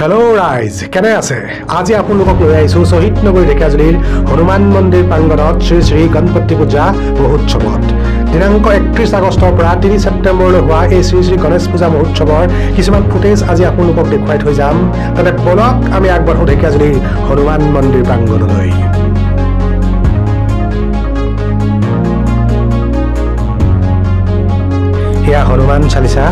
Hello ৰাইজ কেনে আছে? আজি আপোনালোকক লৈ আহিছোঁ শ্বহীদ নগৰী ঢেকিয়াজুলিৰ হনুমান মন্দিৰ প্ৰাংগণত শ্ৰী শ্ৰী গণপতি পূজা মহোৎসৱত। দিনাংক একত্ৰিছ আগষ্টৰ পৰা তিনি ছেপ্টেম্বৰলৈ হোৱা এই শ্ৰী শ্ৰী গণেশ পূজা মহোৎসৱৰ কিছুমান ফুটেজ আজি আপোনালোকক দেখুৱাই থৈ যাম। তাতে বলক আমি আগবাঢ়োঁ ঢেকিয়াজুলিৰ হনুমান মন্দিৰ প্ৰাংগণলৈ। সেয়া হনুমান চালিচা।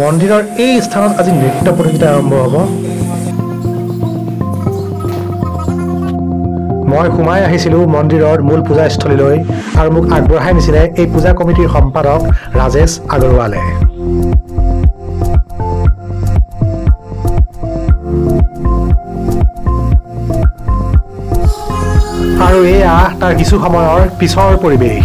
মন্দিৰৰ এই স্থানত আজি নৃত্য প্ৰতিযোগিতা আৰম্ভ হ'ব। মই সোমাই আহিছিলোঁ মন্দিৰৰ মূল পূজাস্থলীলৈ আৰু মোক আগবঢ়াই নিছিলে এই পূজা কমিটিৰ সম্পাদক ৰাজেশ আগৰৱালে। আৰু এয়া তাৰ কিছু সময়ৰ পিছৰ পৰিৱেশ।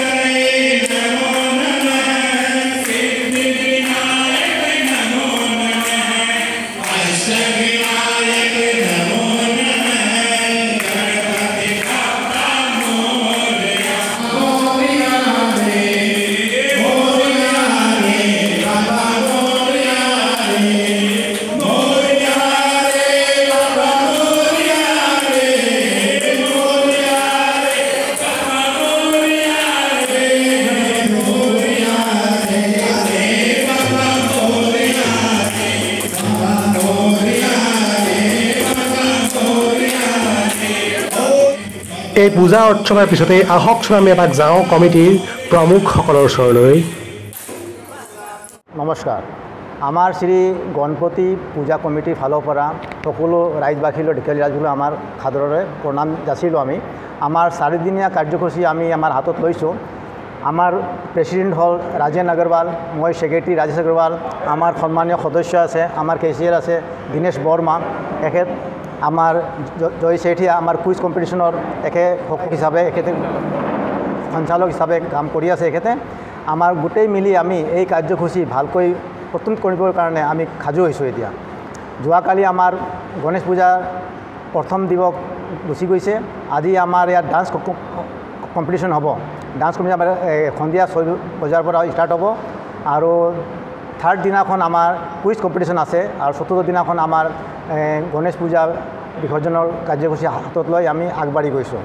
এই পূজা অৰ্চনাৰ পিছতেই আহকচোন আমি এপাক যাওঁ কমিটিৰ প্ৰমুখসকলৰ ওচৰলৈ। নমস্কাৰ। আমাৰ শ্ৰী গণপতি পূজা কমিটিৰ ফালৰ পৰা সকলো ৰাইজবাসীলৈ ঢেকিয়ালী ৰাইজলৈ আমাৰ সাদৰেৰে প্ৰণাম যাচিলোঁ আমি। আমাৰ চাৰিদিনীয়া কাৰ্যসূচী আমি আমাৰ হাতত লৈছোঁ। আমাৰ প্ৰেচিডেণ্ট হ'ল ৰাজেন আগৰৱাল মই ছেক্ৰেটাৰী ৰাজেশ আগৰৱাল আমাৰ সন্মানীয় সদস্য আছে আমাৰ কেচিয়াৰ আছে দীনেশ বৰ্মা। এখেত আমাৰ জয় চেঠিয়া আমাৰ কুইজ কম্পিটিশ্যনৰ এখে হিচাপে এখেতে সঞ্চালক হিচাপে কাম কৰি আছে এখেতে। আমাৰ গোটেই মিলি আমি এই কাৰ্যসূচী ভালকৈ প্ৰস্তুত কৰিবৰ কাৰণে আমি সাজু হৈছোঁ এতিয়া। যোৱাকালি আমাৰ গণেশ পূজাৰ প্ৰথম দিৱস গুচি গৈছে। আজি আমাৰ ইয়াত ডান্স কম্পিটিশ্যন হ'ব। ডান্স কম্পিটিশ্যন আমাৰ সন্ধিয়া ছয় পৰা ষ্টাৰ্ট হ'ব। আৰু থাৰ্ড দিনাখন আমাৰ কুইজ কম্পিটিশ্যন আছে আৰু চতুৰ্থ দিনাখন আমাৰ গণেশ পূজা বিসৰ্জনৰ কাৰ্যসূচী হাতত লৈ আমি আগবাঢ়ি গৈছোঁ।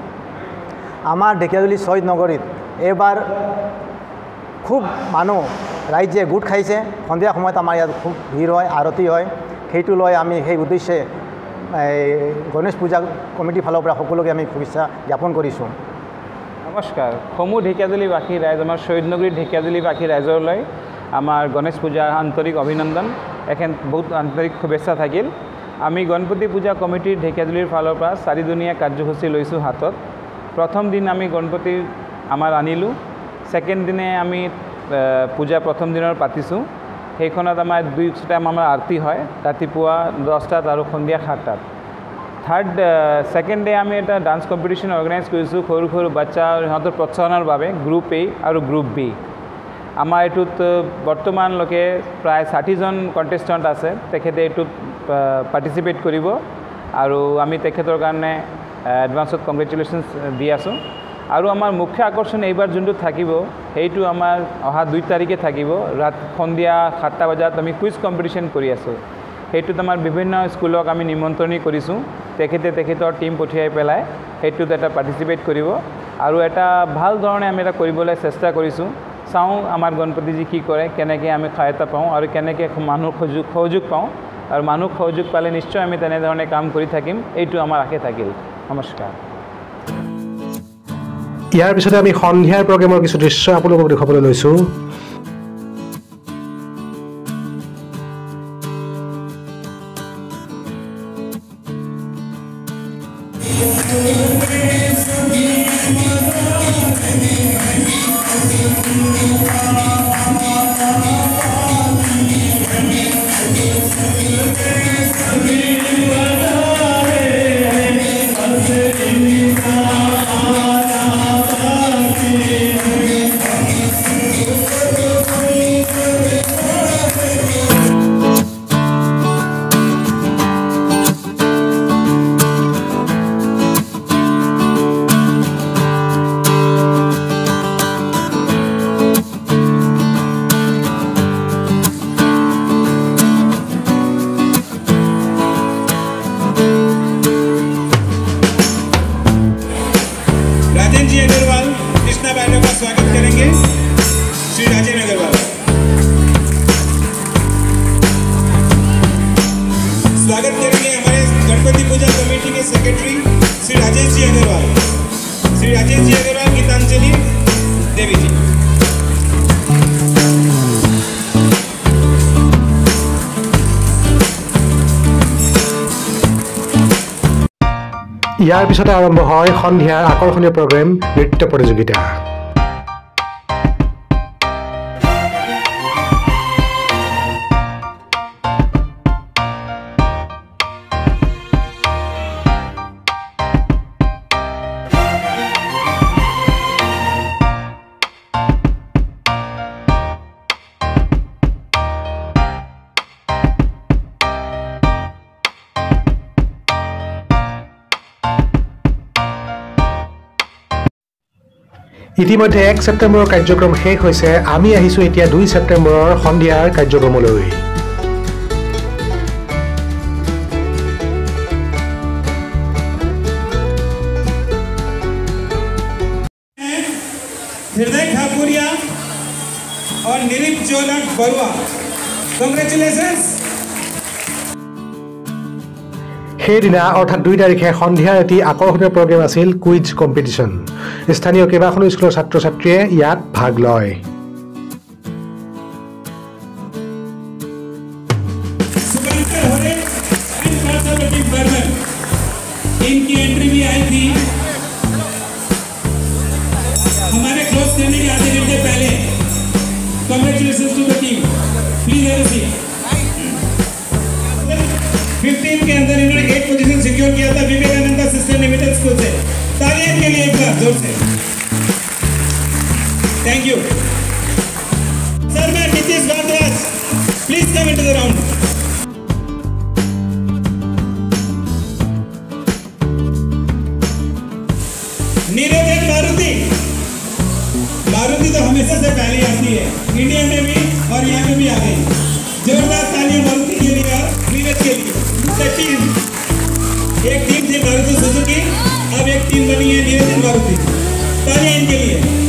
আমাৰ ঢেকীয়াজুলি ছয়দ নগৰীত এইবাৰ খুব মানুহ ৰাইজে গোট খাইছে। সন্ধিয়া সময়ত আমাৰ ইয়াত খুব ভিৰ হয় আৰতি হয়। সেইটো লৈ আমি সেই উদ্দেশ্যে এই গণেশ পূজা কমিটিৰ ফালৰ পৰা সকলোকে আমি শুভেচ্ছা জ্ঞাপন কৰিছোঁ। নমস্কাৰ। সমূহ ঢেকীয়াজুলিবাসী ৰাইজ আমাৰ শহীদনগৰীৰ ঢেকীয়াজুলিবাসী ৰাইজলৈ আমাৰ গণেশ পূজাৰ আন্তৰিক অভিনন্দন। এখেন বহুত আন্তৰিক শুভেচ্ছা থাকিল। আমি গণপতি পূজা কমিটিৰ ঢেকীয়াজুলিৰ ফালৰ পৰা চাৰিদিনীয়া কাৰ্যসূচী লৈছোঁ হাতত। প্ৰথম দিন আমি গণপতি আমাৰ আনিলোঁ। ছেকেণ্ড দিনে আমি পূজা প্ৰথম দিনৰ পাতিছোঁ। সেইখনত আমাৰ দুই টাইম আমাৰ আৰতি হয় ৰাতিপুৱা দহটাত আৰু সন্ধিয়া সাতটাত। থাৰ্ড ছেকেণ্ড ডে আমি এটা ডান্স কম্পিটিশ্যন অৰ্গেনাইজ কৰিছোঁ সৰু সৰু বাচ্চা সিহঁতৰ প্ৰোৎসাহনৰ বাবে গ্ৰুপ এ আৰু গ্ৰুপ বি আমাৰ এইটোত বৰ্তমানলৈকে প্ৰায় ষাঠিজন কণ্টেষ্টেণ্ট আছে তেখেতে এইটোত পাৰ্টিচিপেট কৰিব আৰু আমি তেখেতৰ কাৰণে এডভান্সত কংগ্ৰেচুলেশ্যনছ দি আছোঁ। আৰু আমাৰ মুখ্য আকৰ্ষণ এইবাৰ যোনটো থাকিব সেইটো আমাৰ অহা দুই তাৰিখে থাকিব। ৰাত সন্ধিয়া সাতটা বজাত আমি কুইজ কম্পিটিশ্যন কৰি আছোঁ। সেইটোত আমাৰ বিভিন্ন স্কুলক আমি নিমন্ত্ৰণী কৰিছোঁ। তেখেতে তেখেতৰ টীম পঠিয়াই পেলাই সেইটোত এটা পাৰ্টিচিপেট কৰিব। আৰু এটা ভাল ধৰণে আমি এটা কৰিবলৈ চেষ্টা কৰিছোঁ। চাওঁ আমাৰ গণপতিজী কি কৰে কেনেকৈ আমি সহায়তা পাওঁ আৰু কেনেকৈ মানুহ সহযোগ সহযোগ পাওঁ। আৰু মানুহ সহযোগ পালে নিশ্চয় আমি তেনেধৰণে কাম কৰি থাকিম এইটো আমাৰ আশে থাকিল। নমস্কাৰ। ইয়াৰ পিছতে আমি সন্ধিয়াৰ প্ৰগ্ৰেমৰ কিছু দৃশ্য আপোনালোকক দেখুৱাবলৈ লৈছোঁ। स्वागत करेंगे हमारे गणपति पूजा कमेटी के सेक्रेटरी श्री राजेश जी अग्रवाल श्री राजेश जी अग्रवाल गीतांजलि देवी जी ইয়াৰ পিছতে আৰম্ভ হয় সন্ধিয়াৰ আকৰ্ষণীয় প্ৰগ্ৰেম নৃত্য প্ৰতিযোগিতা ইতিমধ্যে এক ছেপ্টেম্বৰৰ কাৰ্যক্ৰম শেষ হৈছে আমি আহিছোঁ এতিয়া দুই ছেপ্টেম্বৰৰ সন্ধিয়াৰ কাৰ্যক্ৰমলৈ हृदय ठाकुरिया और निरिप जोलक बरुआ कॉन्ग्रेचुलेशन সেইদিনা অৰ্থাৎ দুই তাৰিখে সন্ধিয়াৰ এটি আকৰ্ষণীয় প্ৰগ্ৰেম আছিল কুইজ কম্পিটিশ্যন স্থানীয় কেইবাখনো স্কুলৰ ছাত্ৰ ছাত্ৰীয়ে ইয়াত ভাগ লয় सुबंकर होरे एंड पार्सावती बर्मन इनकी एंट्री भी आई थी हमारे क्लोज करने के आधे घंटे पहले congratulation to the team please have a seat 15 के अंदर इन्होंने पोजीशन सिक्योर किया था विवेकानंद सिस्टम लिमिटेड स्कूल से। तालियाँ के लिए एक बार ज़ोर से। थैंक यू सर मैं Nitish Bhardwaj please come into the round Neeraj Maruti Maruti तो हमेशा से पहले आती है। इंडिया में भी और यहाँ में भी आ गई। जोरदार एक टीम थी मारुति सुजुकी, अब एक टीम बनी है नीरज मारुति। तालियाँ इनके लिए।